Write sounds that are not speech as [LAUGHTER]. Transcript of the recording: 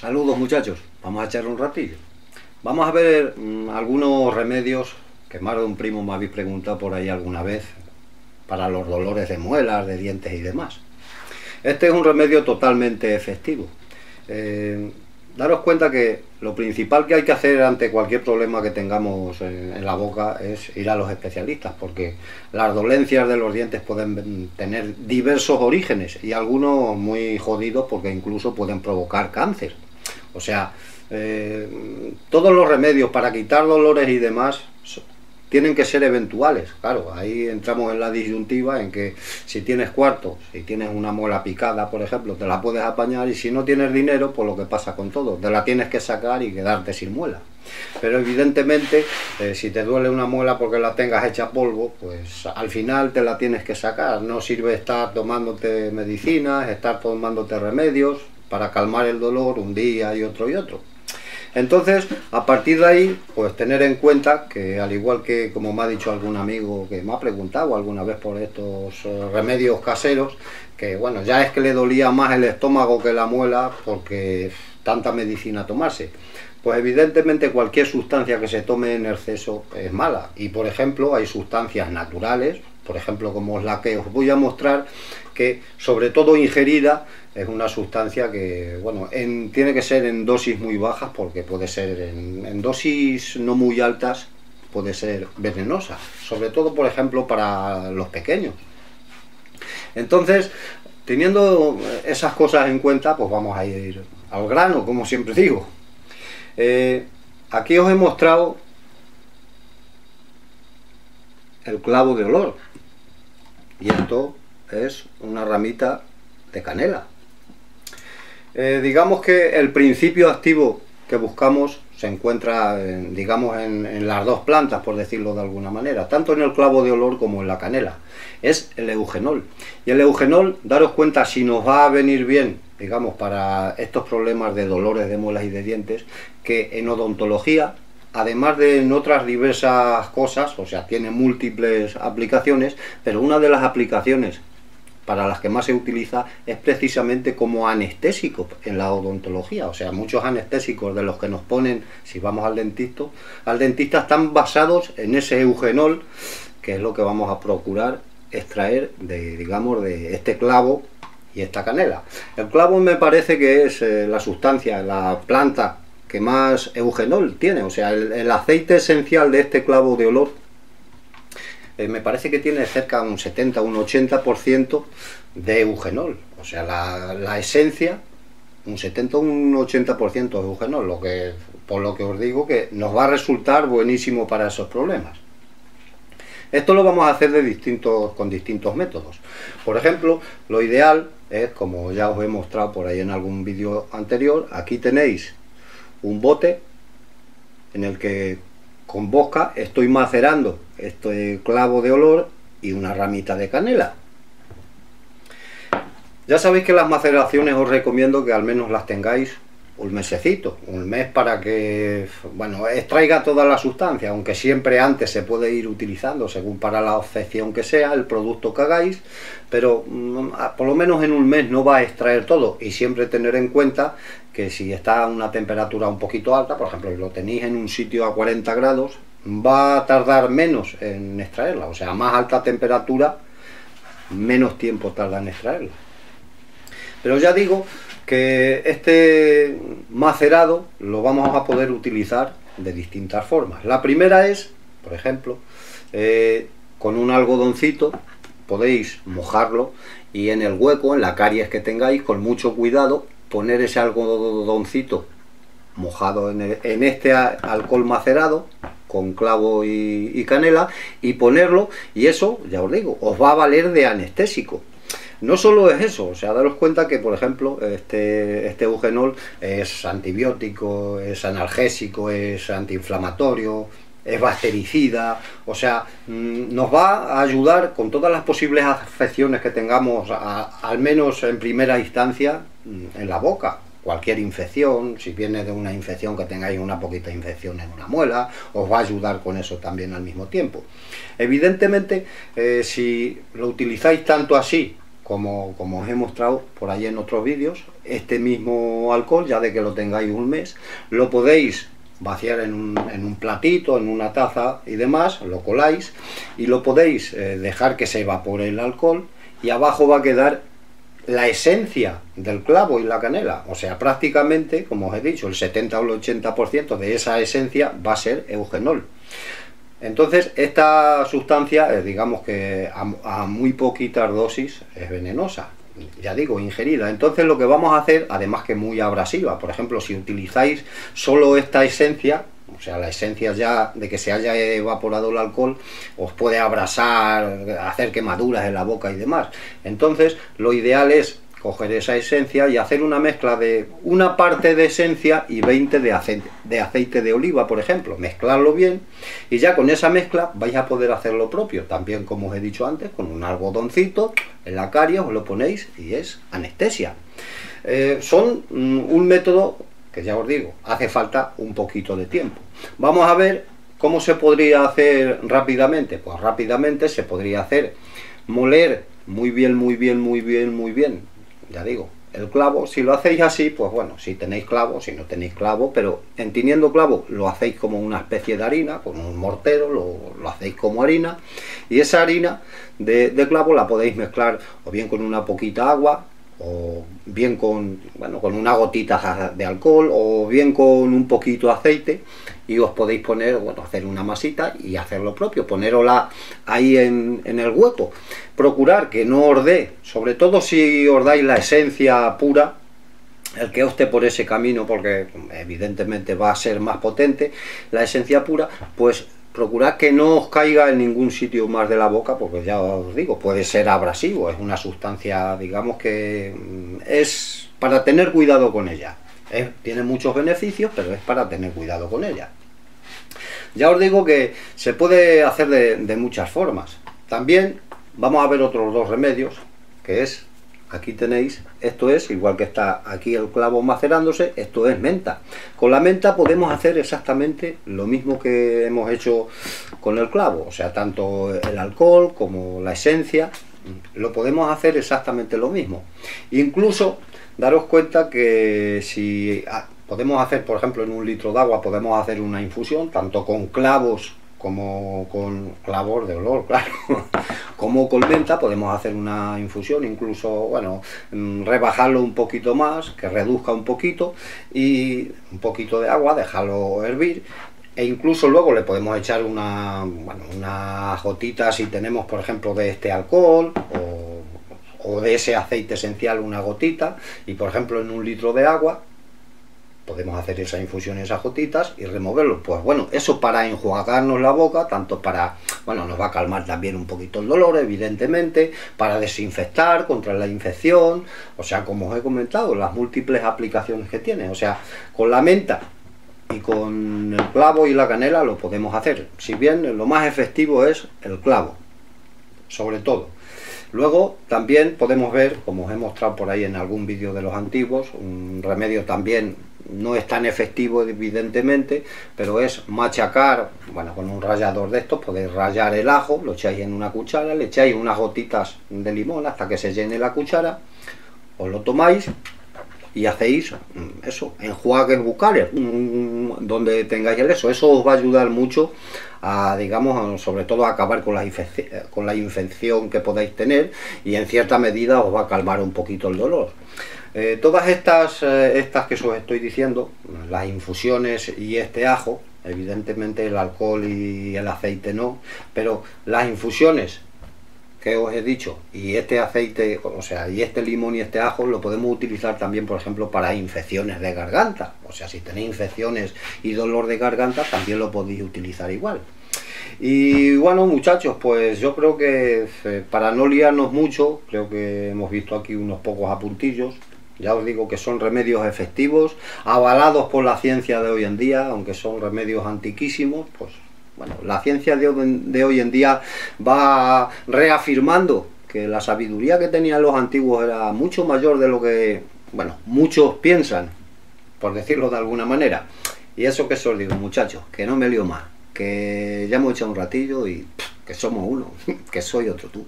Saludos muchachos, vamos a echar un ratillo. Vamos a ver mm, algunos remedios que más de un primo me habéis preguntado por ahí alguna vez para los dolores de muelas, de dientes y demás. Este es un remedio totalmente efectivo. Eh, daros cuenta que lo principal que hay que hacer ante cualquier problema que tengamos en, la boca es ir a los especialistas, porque las dolencias de los dientes pueden tener diversos orígenes y algunos muy jodidos porque incluso pueden provocar cáncer. O sea, eh, todos los remedios para quitar dolores y demás tienen que ser eventuales. Claro, ahí entramos en la disyuntiva en que si tienes cuarto, si tienes una muela picada, por ejemplo, te la puedes apañar y si no tienes dinero, pues lo que pasa con todo, te la tienes que sacar y quedarte sin muela. Pero evidentemente, eh, si te duele una muela porque la tengas hecha polvo, pues al final te la tienes que sacar. No sirve estar tomándote medicinas, estar tomándote remedios para calmar el dolor un día y otro y otro. Entonces, a partir de ahí, pues tener en cuenta que al igual que, como me ha dicho algún amigo que me ha preguntado alguna vez por estos eh, remedios caseros, que bueno, ya es que le dolía más el estómago que la muela porque tanta medicina tomarse. Pues evidentemente cualquier sustancia que se tome en exceso es mala. Y por ejemplo, hay sustancias naturales, por ejemplo como la que os voy a mostrar, que sobre todo ingerida es una sustancia que, bueno, tiene que ser en dosis muy bajas porque puede ser en, dosis no muy altas, puede ser venenosa, sobre todo, por ejemplo, para los pequeños. Entonces, teniendo esas cosas en cuenta, pues vamos a ir al grano, como siempre digo. Eh, aquí os he mostrado el clavo de olor. Y esto es una ramita de canela. Eh, digamos que el principio activo que buscamos se encuentra, digamos, en, las dos plantas, por decirlo de alguna manera, tanto en el clavo de olor como en la canela. Es el eugenol. Y el eugenol, daros cuenta, si nos va a venir bien, digamos, para estos problemas de dolores de muelas y de dientes, que en odontología, además de en otras diversas cosas, o sea, tiene múltiples aplicaciones, pero una de las aplicaciones para las que más se utiliza es precisamente como anestésico en la odontología. O sea, muchos anestésicos de los que nos ponen, si vamos al dentista, al dentista están basados en ese eugenol, que es lo que vamos a procurar extraer de, digamos, de este clavo y esta canela. El clavo me parece que es eh, la sustancia, la planta que más eugenol tiene, o sea, el aceite esencial de este clavo de olor eh, me parece que tiene cerca de un 70, un 80% de eugenol. O sea, la, esencia, un 70, un 80% de eugenol, lo que, por lo que os digo que nos va a resultar buenísimo para esos problemas. Esto lo vamos a hacer de distintos, con distintos métodos. Por ejemplo, lo ideal es, como ya os he mostrado por ahí en algún vídeo anterior, aquí tenéis un bote en el que con boca estoy macerando este clavo de olor y una ramita de canela. Ya sabéis que las maceraciones os recomiendo que al menos las tengáis un mesecito, un mes para que, bueno, extraiga toda la sustancia, aunque siempre antes se puede ir utilizando según para la obsesión que sea, el producto que hagáis, pero mm, por lo menos en un mes no va a extraer todo y siempre tener en cuenta que si está a una temperatura un poquito alta, por ejemplo, lo tenéis en un sitio a 40 grados, va a tardar menos en extraerla, o sea, más alta temperatura, menos tiempo tarda en extraerla. Pero ya digo que este macerado lo vamos a poder utilizar de distintas formas. La primera es, por ejemplo, eh, con un algodoncito podéis mojarlo y en el hueco, en la caries que tengáis, con mucho cuidado, poner ese algodoncito mojado en, este alcohol macerado con clavo y, y, canela y ponerlo y eso, ya os digo, os va a valer de anestésico. No solo es eso, o sea, daros cuenta que, por ejemplo, este, este eugenol es antibiótico, es analgésico, es antiinflamatorio, es bactericida, o sea, mm, nos va a ayudar con todas las posibles afecciones que tengamos, al menos en primera instancia, mm, en la boca. Cualquier infección, si viene de una infección que tengáis una poquita infección en una muela, os va a ayudar con eso también al mismo tiempo. Evidentemente, eh, si lo utilizáis tanto así como, como os he mostrado por ahí en otros vídeos, este mismo alcohol, ya de que lo tengáis un mes, lo podéis vaciar en un, en un, platito, en una taza y demás, lo coláis y lo podéis eh, dejar que se evapore el alcohol y abajo va a quedar la esencia del clavo y la canela, o sea, prácticamente, como os he dicho, el 70 o el 80% de esa esencia va a ser eugenol. Entonces, esta sustancia, eh, digamos que a, muy poquitas dosis es venenosa, ya digo, ingerida. Entonces lo que vamos a hacer, además que muy abrasiva, por ejemplo, si utilizáis solo esta esencia, o sea, la esencia ya de que se haya evaporado el alcohol, os puede abrasar, hacer quemaduras en la boca y demás. Entonces, lo ideal es coger esa esencia y hacer una mezcla de una parte de esencia y 20 de aceite, de aceite de oliva, por ejemplo. Mezclarlo bien y ya con esa mezcla vais a poder hacer lo propio. También, como os he dicho antes, con un algodoncito en la caria os lo ponéis y es anestesia. Eh, son mm, un método que ya os digo, hace falta un poquito de tiempo. Vamos a ver cómo se podría hacer rápidamente. Pues rápidamente se podría hacer moler muy bien, muy bien, muy bien, muy bien ya digo, el clavo, si lo hacéis así, pues bueno, si tenéis clavo, si no tenéis clavo, pero en teniendo clavo lo hacéis como una especie de harina, con un mortero, lo, hacéis como harina, y esa harina de, de, clavo la podéis mezclar o bien con una poquita agua, o bien con, bueno, con una gotita de alcohol o bien con un poquito de aceite y os podéis poner, bueno, hacer una masita y hacer lo propio, ponerosla ahí en, en el hueco. Procurar que no os sobre todo si os dais la esencia pura, el que opte por ese camino, porque evidentemente va a ser más potente, la esencia pura, pues procurad que no os caiga en ningún sitio más de la boca, porque ya os digo, puede ser abrasivo, es una sustancia, digamos que mm, es para tener cuidado con ella. tiene muchos beneficios, pero es para tener cuidado con ella. Ya os digo que se puede hacer de, muchas formas. También vamos a ver otros dos remedios, que es aquí tenéis, esto es, igual que está aquí el clavo macerándose, esto es menta. Con la menta podemos hacer exactamente lo mismo que hemos hecho con el clavo, o sea, tanto el alcohol como la esencia, lo podemos hacer exactamente lo mismo. Incluso, daros cuenta que si podemos hacer, por ejemplo, en un litro de agua, podemos hacer una infusión, tanto con clavos como con clavos de olor, [LAUGHS] claro, como con menta podemos hacer una infusión, incluso, bueno, mm, rebajarlo un poquito más, que reduzca un poquito, y un poquito de agua, dejarlo hervir, e incluso luego le podemos echar una, bueno, una gotita si tenemos, por ejemplo, de este alcohol, o, o de ese aceite esencial una gotita, y por ejemplo en un litro de agua, podemos hacer esa infusión, esas gotitas y removerlo. Pues bueno, eso para enjuagarnos la boca, tanto para, bueno, nos va a calmar también un poquito el dolor, evidentemente, para desinfectar contra la infección, o sea, como os he comentado, las múltiples aplicaciones que tiene, o sea, con la menta y con el clavo y la canela lo podemos hacer, si bien lo más efectivo es el clavo, sobre todo. Luego también podemos ver, como os he mostrado por ahí en algún vídeo de los antiguos, un remedio también no es tan efectivo evidentemente, pero es machacar, bueno, con un rallador de estos podéis rallar el ajo, lo echáis en una cuchara, le echáis unas gotitas de limón hasta que se llene la cuchara, os lo tomáis y hacéis eso, enjuagues bucales, donde tengáis el eso, eso os va a ayudar mucho a, digamos, sobre todo a acabar con la, con la infección que podáis tener y en cierta medida os va a calmar un poquito el dolor. Eh, todas estas, eh, estas que os estoy diciendo, las infusiones y este ajo, evidentemente el alcohol y el aceite no, pero las infusiones que os he dicho y este aceite, o sea, y este limón y este ajo lo podemos utilizar también, por ejemplo, para infecciones de garganta. O sea, si tenéis infecciones y dolor de garganta, también lo podéis utilizar igual. Y bueno, muchachos, pues yo creo que eh, para no liarnos mucho, creo que hemos visto aquí unos pocos apuntillos. Ya os digo que son remedios efectivos, avalados por la ciencia de hoy en día, aunque son remedios antiquísimos, pues bueno, la ciencia de, hoy en día va reafirmando que la sabiduría que tenían los antiguos era mucho mayor de lo que, bueno, muchos piensan, por decirlo de alguna manera. Y eso que os digo, muchachos, que no me lío más, que ya hemos echado un ratillo y que somos uno, [LAUGHS] que soy otro tú.